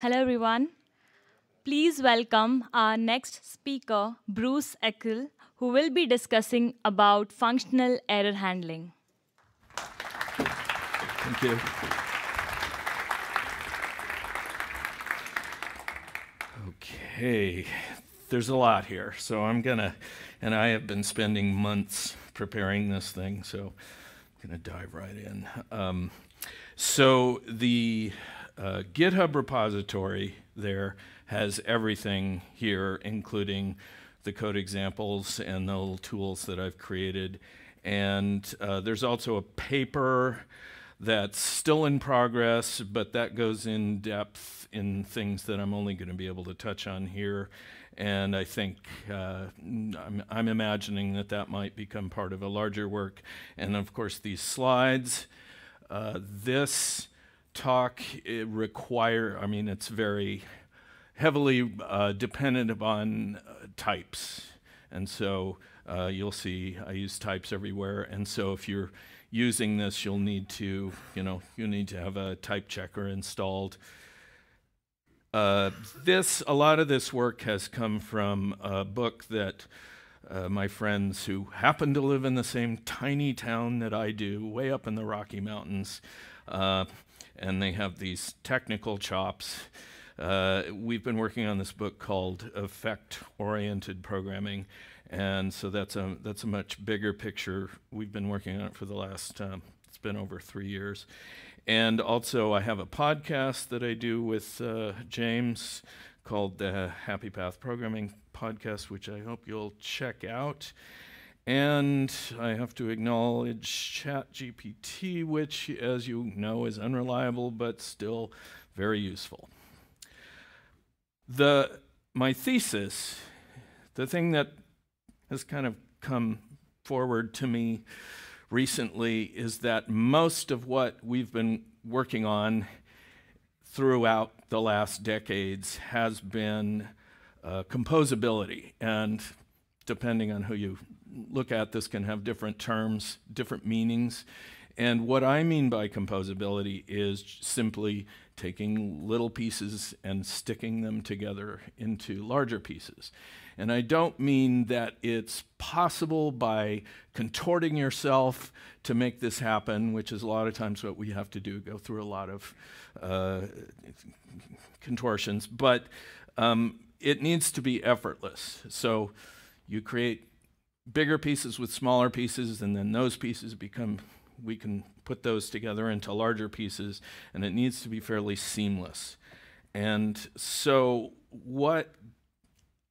Hello, everyone. Please welcome our next speaker, Bruce Eckel, who will be discussing about functional error handling. Thank you. Okay, there's a lot here, so I'm gonna, and I have been spending months preparing this thing, so I'm gonna dive right in. Um, so the uh, GitHub repository there has everything here, including the code examples and the little tools that I've created. And uh, there's also a paper that's still in progress, but that goes in depth in things that I'm only going to be able to touch on here. And I think uh, I'm, I'm, imagining that that might become part of a larger work. And of course, these slides. Uh, this talk require, I mean, it's very heavily uh, dependent upon uh, types. And so uh, you'll see I use types everywhere. And so if you're using this, you'll need to, you know, you need to have a type checker installed. Uh, this, a lot of this work has come from a book that uh, my friends who happen to live in the same tiny town that I do, way up in the Rocky Mountains, uh, and they have these technical chops. Uh, we've been working on this book called Effect Oriented Programming, and so that's a that's a much bigger picture. We've been working on it for the last um, it's been over three years, and also I have a podcast that I do with uh, James called the Happy Path Programming Podcast, which I hope you'll check out. And I have to acknowledge ChatGPT, which, as you know, is unreliable but still very useful. The, my thesis, the thing that has kind of come forward to me recently is that most of what we've been working on throughout the last decades has been uh, composability. And depending on who you look at, this can have different terms, different meanings. And what I mean by composability is simply taking little pieces and sticking them together into larger pieces. And I don't mean that it's possible by contorting yourself to make this happen, which is a lot of times what we have to do, go through a lot of uh, contortions, but um, it needs to be effortless. So you create bigger pieces with smaller pieces, and then those pieces become, we can put those together into larger pieces, and it needs to be fairly seamless. And so, what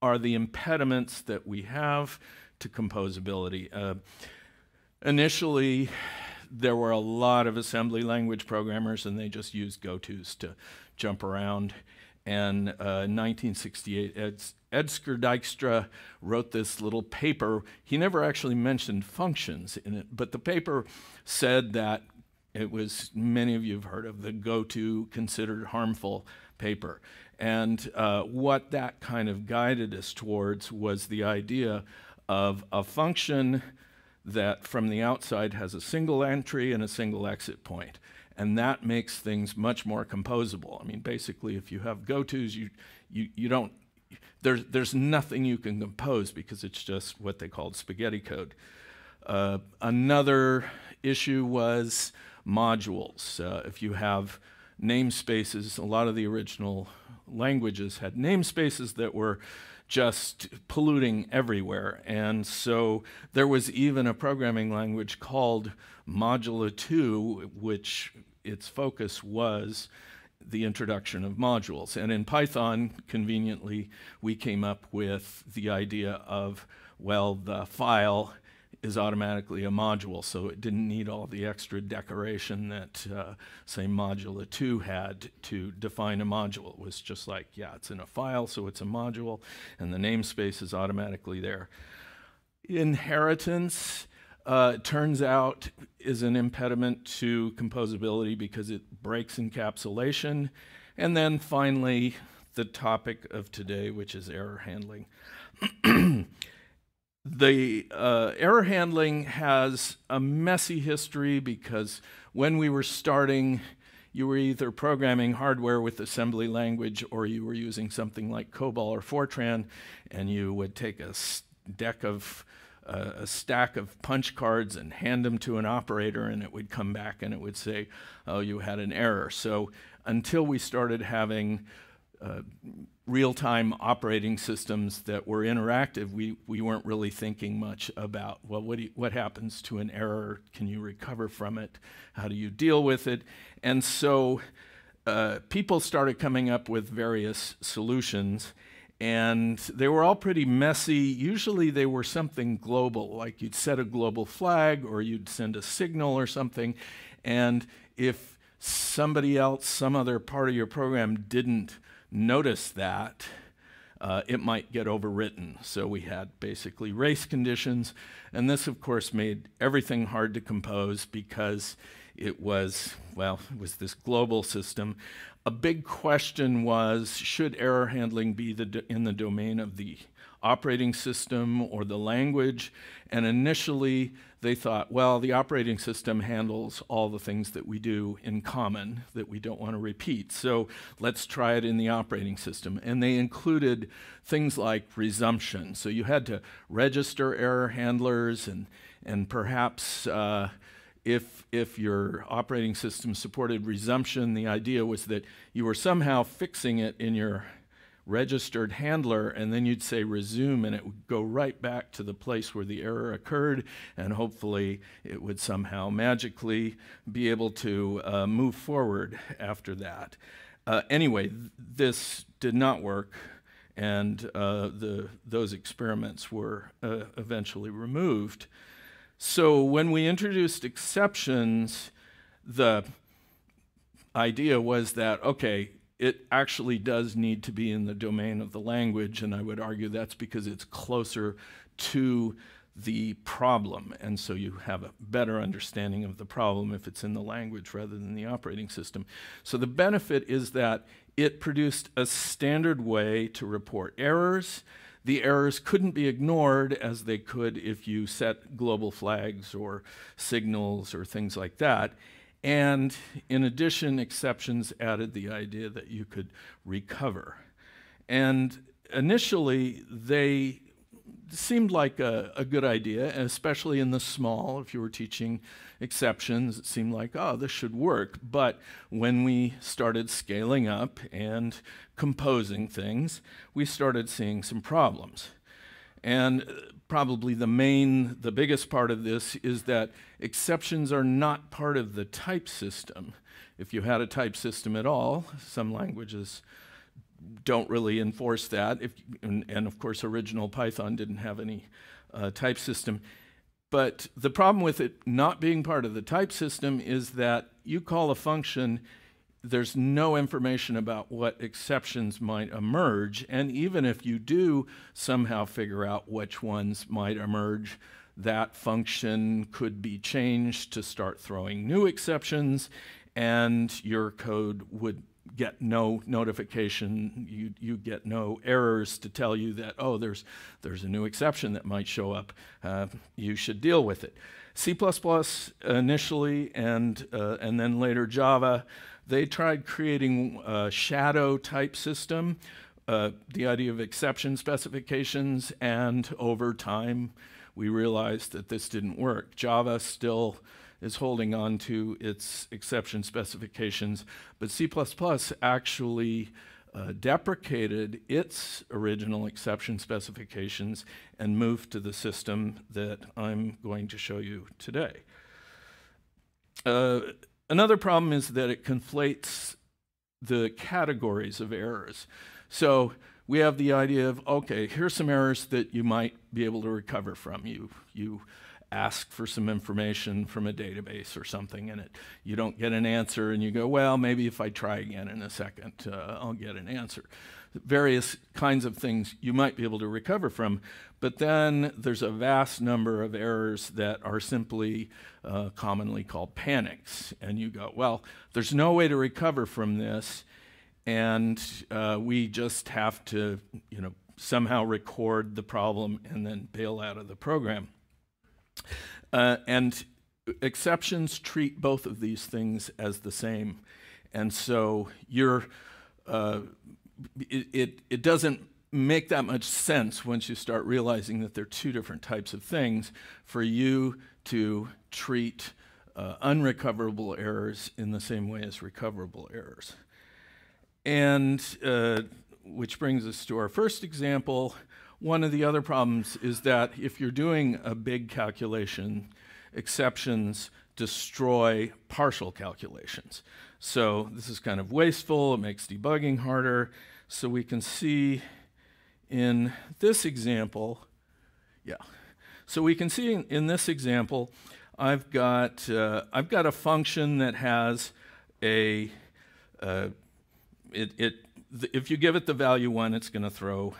are the impediments that we have to composability. Uh, initially, there were a lot of assembly language programmers, and they just used gotos to jump around. And uh, in 1968, Ed, Edsger Dijkstra wrote this little paper. He never actually mentioned functions in it, but the paper said that it was, many of you have heard of the goto considered harmful paper. And uh, what that kind of guided us towards was the idea of a function that from the outside has a single entry and a single exit point. And that makes things much more composable. I mean, basically, if you have gotos, you, you, you don't, there's, there's nothing you can compose because it's just what they called spaghetti code. Uh, another issue was modules. Uh, if you have namespaces, a lot of the original languages had namespaces that were just polluting everywhere. And so there was even a programming language called Modula 2, which its focus was the introduction of modules. And in Python, conveniently, we came up with the idea of, well, the file is automatically a module, so it didn't need all the extra decoration that, uh, say, Modula 2 had to define a module. It was just like, yeah, it's in a file, so it's a module, and the namespace is automatically there. Inheritance, uh, turns out, is an impediment to composability because it breaks encapsulation. And then finally, the topic of today, which is error handling. The uh, error handling has a messy history because when we were starting, you were either programming hardware with assembly language or you were using something like COBOL or Fortran, and you would take a deck of uh, a stack of punch cards and hand them to an operator, and it would come back and it would say, "Oh, you had an error." So until we started having uh, real-time operating systems that were interactive, we, we weren't really thinking much about, well, what, you, what happens to an error? Can you recover from it? How do you deal with it? And so uh, people started coming up with various solutions, and they were all pretty messy. Usually they were something global, like you'd set a global flag or you'd send a signal or something, and if somebody else, some other part of your program didn't notice that, uh, it might get overwritten. So we had basically race conditions, and this, of course, made everything hard to compose because it was, well, it was this global system. A big question was should error handling be the in the domain of the operating system or the language? And initially, they thought, well, the operating system handles all the things that we do in common that we don't want to repeat. So let's try it in the operating system. And they included things like resumption. So you had to register error handlers and, and perhaps uh, if, if your operating system supported resumption, the idea was that you were somehow fixing it in your registered handler, and then you'd say resume, and it would go right back to the place where the error occurred, and hopefully it would somehow magically be able to uh, move forward after that. Uh, anyway, th this did not work, and uh, the, those experiments were uh, eventually removed. So when we introduced exceptions, the idea was that, okay, it actually does need to be in the domain of the language, and I would argue that's because it's closer to the problem. And so you have a better understanding of the problem if it's in the language rather than the operating system. So the benefit is that it produced a standard way to report errors. The errors couldn't be ignored as they could if you set global flags or signals or things like that. And in addition, exceptions added the idea that you could recover. And initially, they seemed like a, a, good idea, especially in the small. If you were teaching exceptions, it seemed like, oh, this should work. But when we started scaling up and composing things, we started seeing some problems. And probably the main, the biggest part of this is that exceptions are not part of the type system. If you had a type system at all, some languages don't really enforce that. If, and, and of course, original Python didn't have any uh, type system. But the problem with it not being part of the type system is that you call a function there's no information about what exceptions might emerge. And even if you do somehow figure out which ones might emerge, that function could be changed to start throwing new exceptions, and your code would get no notification, you, you get no errors to tell you that, oh, there's, there's a new exception that might show up. Uh, you should deal with it. C++ initially and, uh, and then later Java they tried creating a shadow type system, uh, the idea of exception specifications, and over time we realized that this didn't work. Java still is holding on to its exception specifications, but C++ actually uh, deprecated its original exception specifications and moved to the system that I'm going to show you today. Uh, Another problem is that it conflates the categories of errors. So we have the idea of, okay, here's some errors that you might be able to recover from. You, you ask for some information from a database or something and it, you don't get an answer and you go, well, maybe if I try again in a second, uh, I'll get an answer various kinds of things you might be able to recover from. But then there's a vast number of errors that are simply uh, commonly called panics. And you go, well, there's no way to recover from this. And uh, we just have to, you know, somehow record the problem and then bail out of the program. Uh, and exceptions treat both of these things as the same. And so you're, uh, it, it, it doesn't make that much sense once you start realizing that there are two different types of things for you to treat uh, unrecoverable errors in the same way as recoverable errors. And uh, which brings us to our first example. One of the other problems is that if you're doing a big calculation, exceptions destroy partial calculations. So this is kind of wasteful, it makes debugging harder. So we can see in this example, yeah. So we can see in, in this example, I've got, uh, I've got a function that has a, uh, it, it, if you give it the value 1, it's going to throw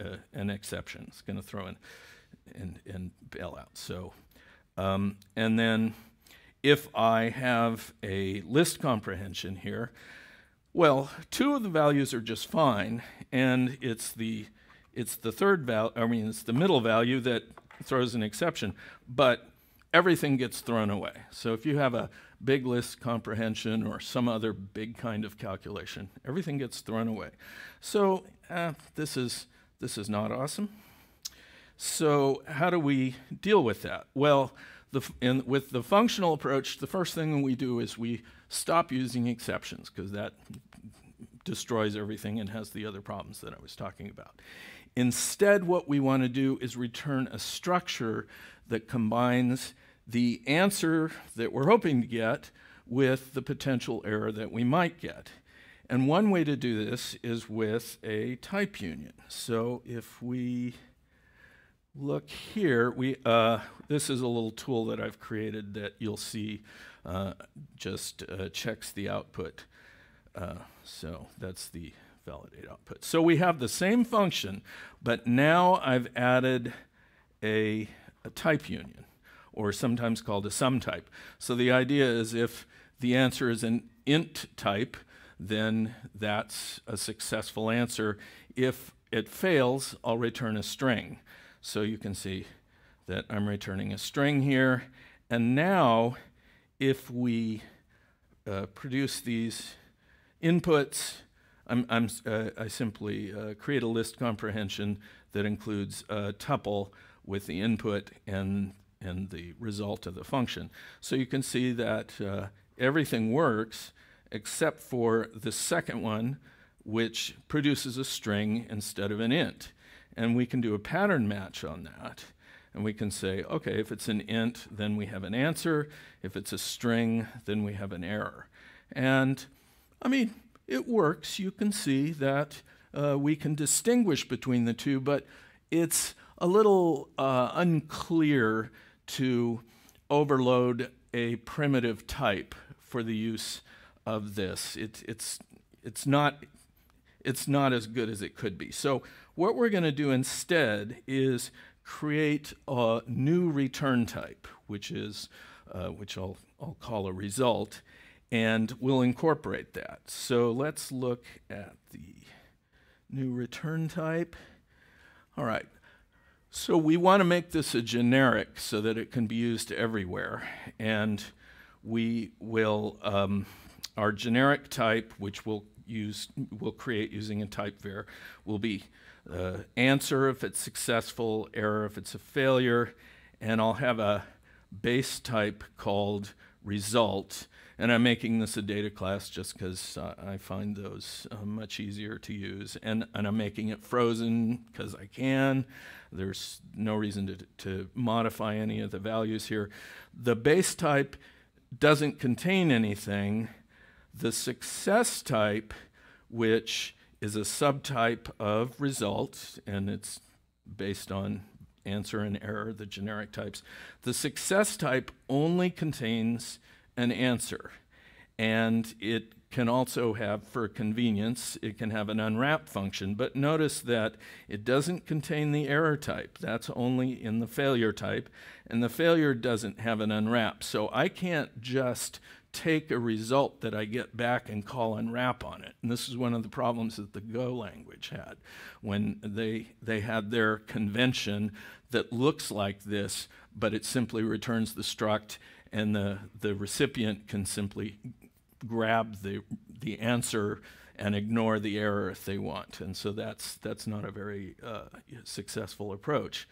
uh, an exception. It's going to throw in and, and bail out. So, um, and then if I have a list comprehension here, well, two of the values are just fine, and it's the it's the third value, I mean, it's the middle value that throws an exception, but everything gets thrown away. So if you have a big list comprehension or some other big kind of calculation, everything gets thrown away. So uh, this is this is not awesome. So how do we deal with that? Well, the, in, with the functional approach, the first thing we do is we stop using exceptions because that destroys everything and has the other problems that I was talking about. Instead, what we want to do is return a structure that combines the answer that we're hoping to get with the potential error that we might get. And one way to do this is with a type union. So if we look here, we, uh, this is a little tool that I've created that you'll see uh, just uh, checks the output. Uh, so that's the validate output. So we have the same function, but now I've added a, a type union, or sometimes called a sum type. So the idea is if the answer is an int type, then that's a successful answer. If it fails, I'll return a string. So you can see that I'm returning a string here. And now, if we uh, produce these inputs I'm, I'm, uh, I simply uh, create a list comprehension that includes a tuple with the input and, and the result of the function. So you can see that uh, everything works except for the second one, which produces a string instead of an int. And we can do a pattern match on that. And we can say, okay, if it's an int, then we have an answer. If it's a string, then we have an error. And I mean, it works. You can see that uh, we can distinguish between the two, but it's a little uh, unclear to overload a primitive type for the use of this. It, it's, it's, not, it's not as good as it could be. So what we're going to do instead is create a new return type, which is uh, which I'll, I'll call a result, and we'll incorporate that. So let's look at the new return type. All right. So we want to make this a generic so that it can be used everywhere. And we will, um, our generic type, which we'll use, we'll create using a type var, will be uh, answer if it's successful, error if it's a failure, and I'll have a base type called result and I'm making this a data class just because uh, I find those uh, much easier to use. And, and I'm making it frozen because I can. There's no reason to, to modify any of the values here. The base type doesn't contain anything. The success type, which is a subtype of result, and it's based on answer and error, the generic types. The success type only contains an answer. And it can also have, for convenience, it can have an unwrap function. But notice that it doesn't contain the error type. That's only in the failure type. And the failure doesn't have an unwrap. So I can't just take a result that I get back and call unwrap on it. And this is one of the problems that the Go language had when they, they had their convention that looks like this, but it simply returns the struct and the, the recipient can simply grab the, the answer and ignore the error if they want. And so that's, that's not a very uh, successful approach.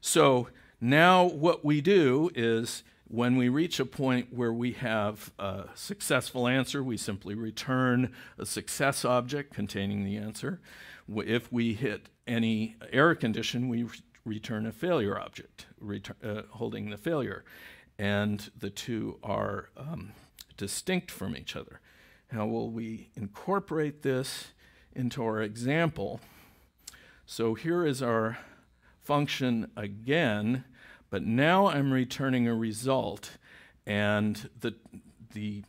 So now what we do is when we reach a point where we have a successful answer, we simply return a success object containing the answer. If we hit any error condition, we re return a failure object uh, holding the failure. And the two are um, distinct from each other. How will we incorporate this into our example? So here is our function again but now I'm returning a result, and the, the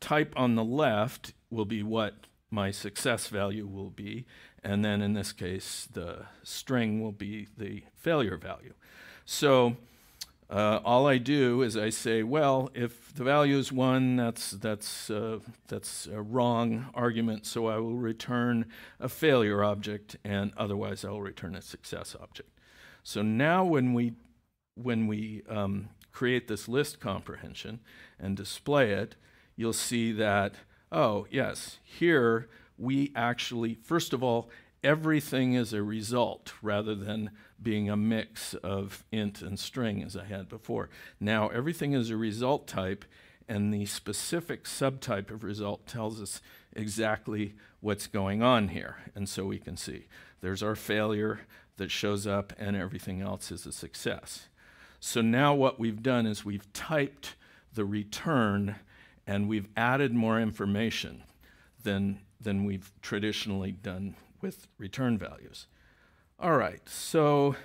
type on the left will be what my success value will be, and then in this case, the string will be the failure value. So uh, all I do is I say, well, if the value is 1, that's, that's, uh, that's a wrong argument, so I will return a failure object, and otherwise I will return a success object. So now when we when we um, create this list comprehension and display it, you'll see that, oh, yes, here we actually, first of all, everything is a result rather than being a mix of int and string as I had before. Now everything is a result type and the specific subtype of result tells us exactly what's going on here. And so we can see there's our failure that shows up and everything else is a success. So now what we've done is we've typed the return and we've added more information than, than we've traditionally done with return values. All right, so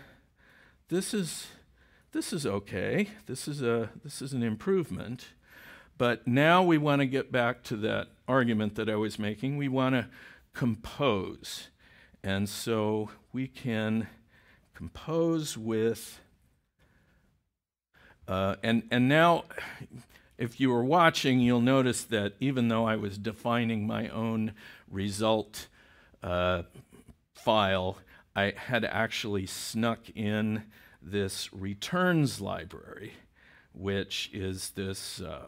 this is, this is okay. This is, a, this is an improvement. But now we want to get back to that argument that I was making. We want to compose. And so we can compose with uh, and, and now, if you were watching, you'll notice that even though I was defining my own result uh, file, I had actually snuck in this returns library, which is this uh,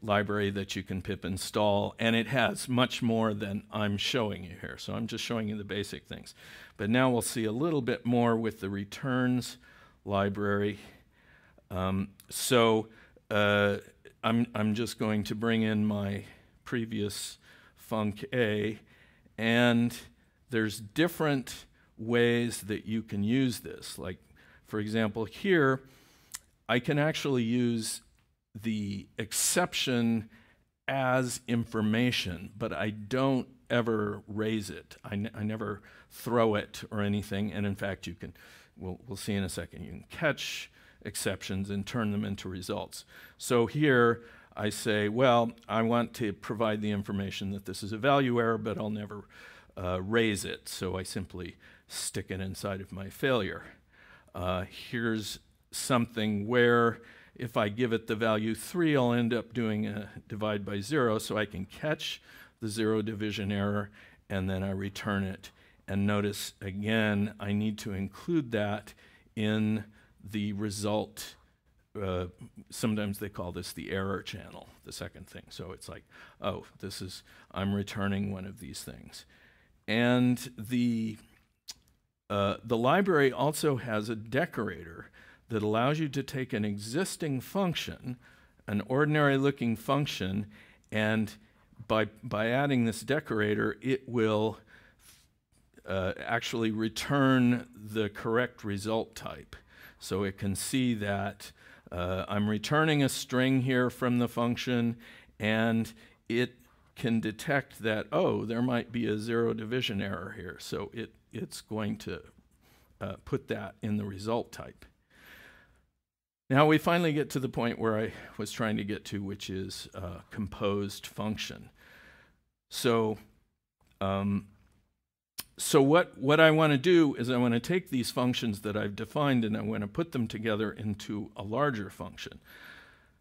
library that you can pip install, and it has much more than I'm showing you here. So I'm just showing you the basic things. But now we'll see a little bit more with the returns library. Um, so uh, I'm, I'm just going to bring in my previous func A, and there's different ways that you can use this. Like, for example, here, I can actually use the exception as information, but I don't ever raise it. I, never throw it or anything. And in fact, you can, we'll, we'll see in a second, you can catch exceptions and turn them into results. So here I say, well, I want to provide the information that this is a value error, but I'll never uh, raise it. So I simply stick it inside of my failure. Uh, here's something where if I give it the value 3, I'll end up doing a divide by 0, so I can catch the zero division error, and then I return it. And notice, again, I need to include that in the result, uh, sometimes they call this the error channel, the second thing. So it's like, oh, this is, I'm returning one of these things. And the, uh, the library also has a decorator that allows you to take an existing function, an ordinary looking function, and by, by adding this decorator, it will uh, actually return the correct result type. So it can see that uh, I'm returning a string here from the function, and it can detect that, oh, there might be a zero division error here. So it, it's going to uh, put that in the result type. Now we finally get to the point where I was trying to get to, which is a composed function. So um, so what, what I want to do is I want to take these functions that I've defined and I want to put them together into a larger function.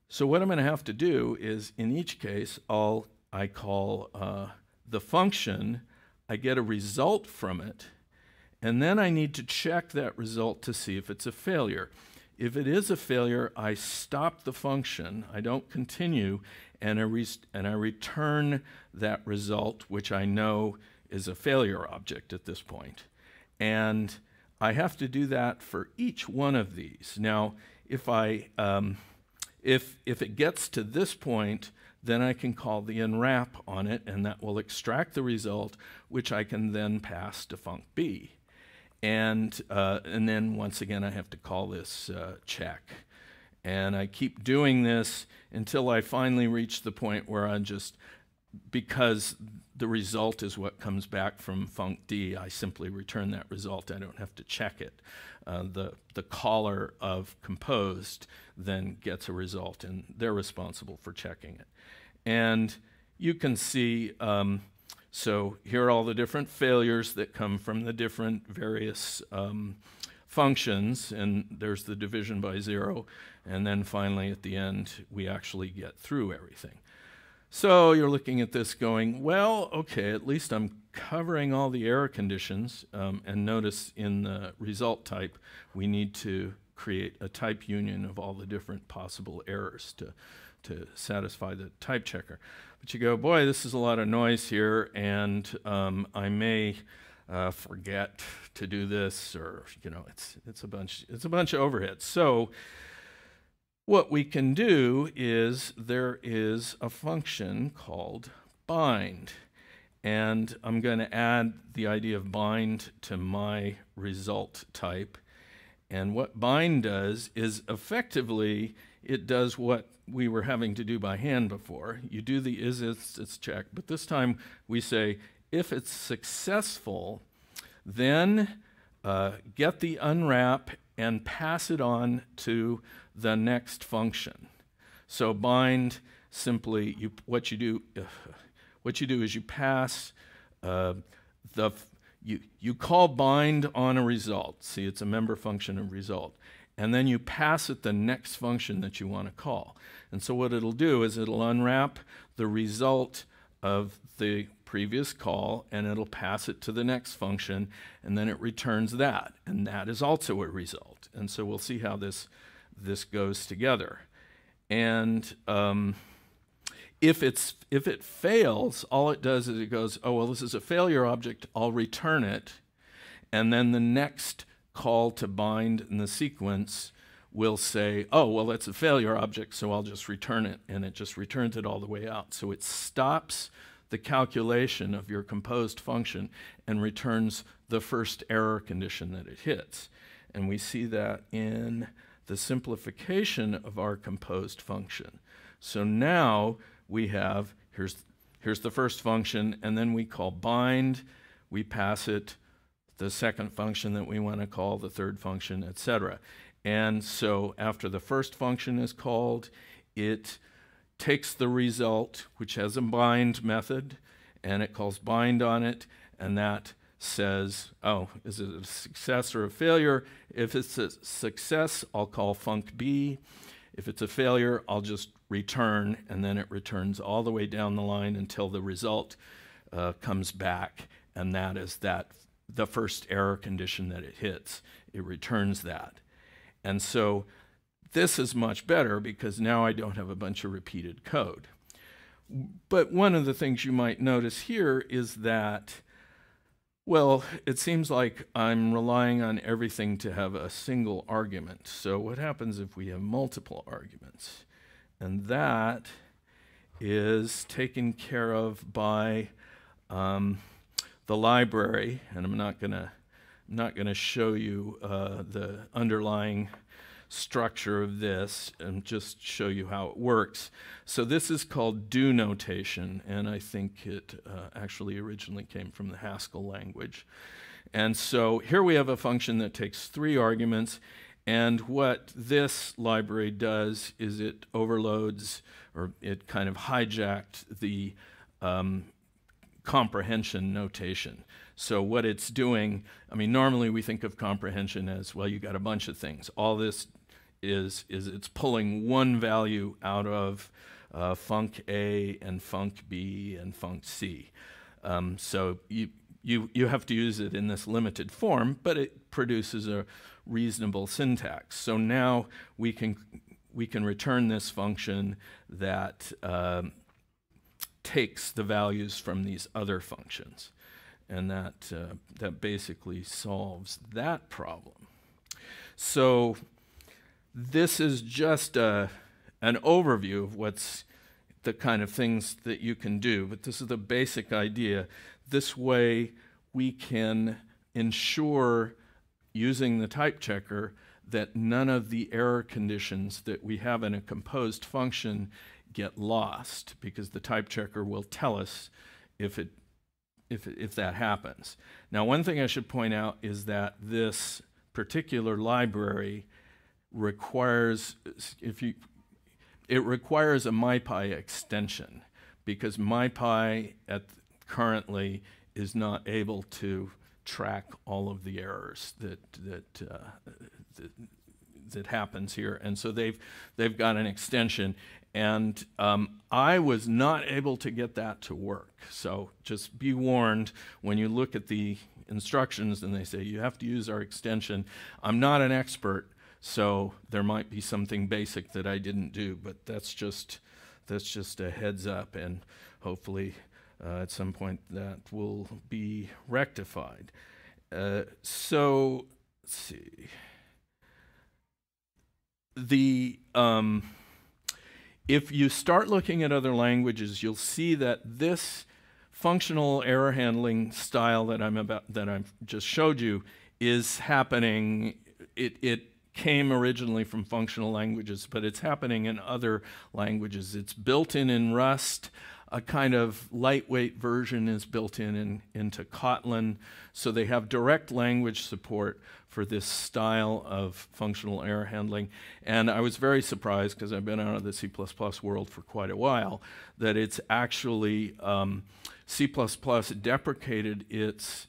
So what I'm going to have to do is in each case, I'll, I call uh, the function, I get a result from it, and then I need to check that result to see if it's a failure. If it is a failure, I stop the function, I don't continue, and I, and I return that result, which I know is a failure object at this point. And I have to do that for each one of these. Now, if I um, if if it gets to this point, then I can call the unwrap on it, and that will extract the result, which I can then pass to func B. And, uh, and then once again, I have to call this uh, check. And I keep doing this until I finally reach the point where I'm just, because the result is what comes back from func D, I simply return that result. I don't have to check it. Uh, the, the caller of composed then gets a result, and they're responsible for checking it. And you can see, um, so here are all the different failures that come from the different various um, functions, and there's the division by zero, and then finally at the end, we actually get through everything. So you're looking at this going, well, okay, at least I'm covering all the error conditions, um, and notice in the result type, we need to create a type union of all the different possible errors to, to satisfy the type checker. But you go, boy, this is a lot of noise here, and um, I may uh, forget to do this, or you know, it's it's a bunch it's a bunch of overhead. So what we can do is there is a function called bind. And I'm going to add the idea of bind to my result type. And what bind does is effectively it does what we were having to do by hand before. You do the is it's, check, but this time we say if it's successful, then uh, get the unwrap and pass it on to the next function. So bind simply you what you do what you do is you pass uh, the you you call bind on a result. See, it's a member function of result and then you pass it the next function that you want to call. And so what it'll do is it'll unwrap the result of the previous call and it'll pass it to the next function and then it returns that and that is also a result. And so we'll see how this this goes together. And um, if it's if it fails, all it does is it goes, oh well, this is a failure object. I'll return it, and then the next call to bind in the sequence will say, oh, well, that's a failure object, so I'll just return it. And it just returns it all the way out. So it stops the calculation of your composed function and returns the first error condition that it hits. And we see that in the simplification of our composed function. So now we have, here's, here's the first function, and then we call bind, we pass it the second function that we want to call, the third function, etc. And so after the first function is called, it takes the result, which has a bind method, and it calls bind on it, and that says, oh, is it a success or a failure? If it's a success, I'll call func B. If it's a failure, I'll just return, and then it returns all the way down the line until the result uh, comes back, and that is that the first error condition that it hits. It returns that. And so this is much better because now I don't have a bunch of repeated code. But one of the things you might notice here is that, well, it seems like I'm relying on everything to have a single argument. So what happens if we have multiple arguments? And that is taken care of by um, the library, and I'm not going to not going to show you uh, the underlying structure of this and just show you how it works. So this is called do notation, and I think it uh, actually originally came from the Haskell language. And so here we have a function that takes three arguments, and what this library does is it overloads, or it kind of hijacked the um, comprehension notation. So what it's doing, I mean, normally we think of comprehension as, well, you got a bunch of things. All this is, is it's pulling one value out of uh, func A and func B and func C. Um, so you, you, you have to use it in this limited form, but it produces a reasonable syntax. So now we can, we can return this function that um, takes the values from these other functions. And that, uh, that basically solves that problem. So this is just a, an overview of what's the kind of things that you can do, but this is the basic idea. This way, we can ensure using the type checker that none of the error conditions that we have in a composed function get lost because the type checker will tell us if it if, if that happens. Now, one thing I should point out is that this particular library requires, if you, it requires a MyPy extension because MyPy at currently is not able to track all of the errors that that, uh, that that happens here, and so they've they've got an extension, and um, I was not able to get that to work. So just be warned when you look at the instructions and they say you have to use our extension. I'm not an expert, so there might be something basic that I didn't do, but that's just that's just a heads up, and hopefully uh, at some point that will be rectified. Uh, so let's see. The um, if you start looking at other languages, you'll see that this functional error handling style that I'm about that I've just showed you is happening. It it came originally from functional languages, but it's happening in other languages. It's built in in Rust. A kind of lightweight version is built in, in into Kotlin, so they have direct language support for this style of functional error handling. And I was very surprised because I've been out of the C++ world for quite a while that it's actually um, C++ deprecated its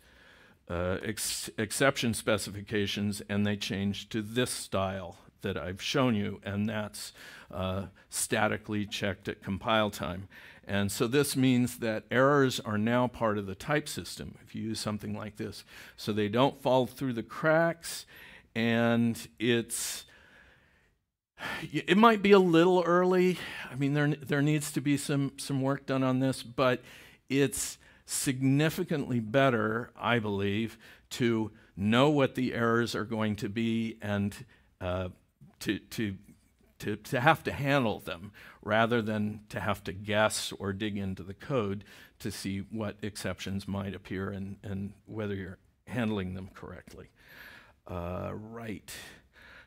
uh, ex exception specifications and they changed to this style that I've shown you, and that's uh, statically checked at compile time. And so this means that errors are now part of the type system if you use something like this. So they don't fall through the cracks, and it's it might be a little early. I mean, there there needs to be some some work done on this, but it's significantly better, I believe, to know what the errors are going to be and uh, to to to, to have to handle them rather than to have to guess or dig into the code to see what exceptions might appear and, and whether you're handling them correctly. Uh, right.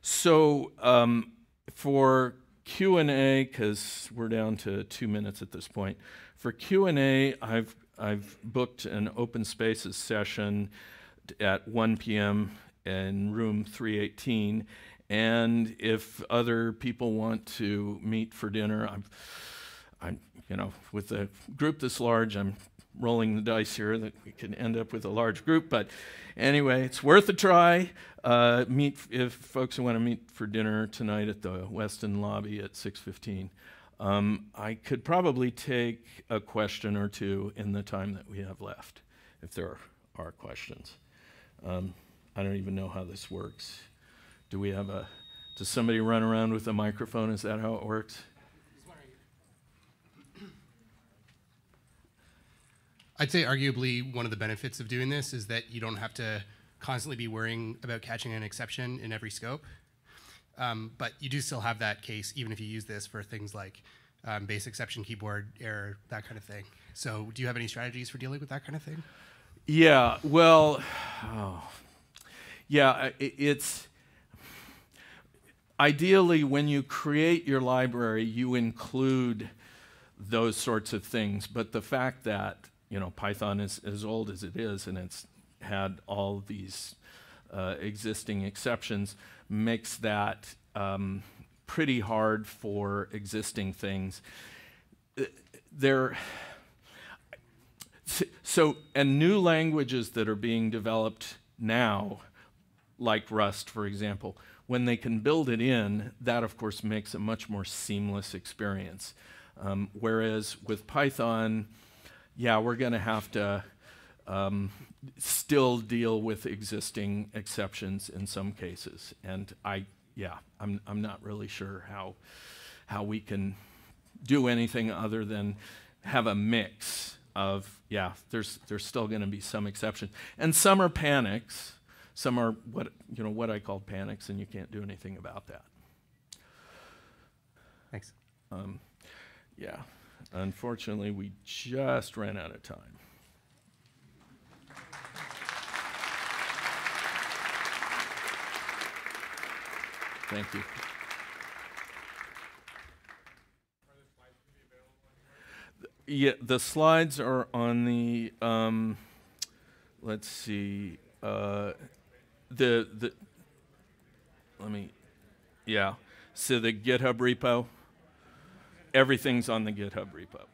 So um, for Q&A, because we're down to two minutes at this point, for Q&A, I've, I've booked an open spaces session at 1 p.m. in room 318, and if other people want to meet for dinner, I'm, I'm, you know, with a group this large, I'm rolling the dice here that we could end up with a large group. But anyway, it's worth a try. Uh, meet if folks want to meet for dinner tonight at the Westin lobby at 6:15. Um, I could probably take a question or two in the time that we have left, if there are questions. Um, I don't even know how this works. Do we have a, does somebody run around with a microphone? Is that how it works? I'd say arguably one of the benefits of doing this is that you don't have to constantly be worrying about catching an exception in every scope. Um, but you do still have that case even if you use this for things like um, base exception keyboard error, that kind of thing. So do you have any strategies for dealing with that kind of thing? Yeah, well, oh, yeah, it, it's ideally, when you create your library, you include those sorts of things. But the fact that you know Python is as old as it is, and it's had all these uh, existing exceptions, makes that um, pretty hard for existing things. There. So, and new languages that are being developed now, like Rust, for example, when they can build it in, that of course makes a much more seamless experience. Um, whereas with Python, yeah, we're going to have to um, still deal with existing exceptions in some cases. And I, yeah, I'm, I'm not really sure how, how we can do anything other than have a mix of, yeah, there's, there's still going to be some exceptions. And some are panics. Some are what, you know, what I call panics, and you can't do anything about that. Thanks. Um, yeah, unfortunately, we just ran out of time. Thank you. Yeah, the slides are on the, um, let's see, uh, the, the, let me, yeah. So the GitHub repo, everything's on the GitHub repo.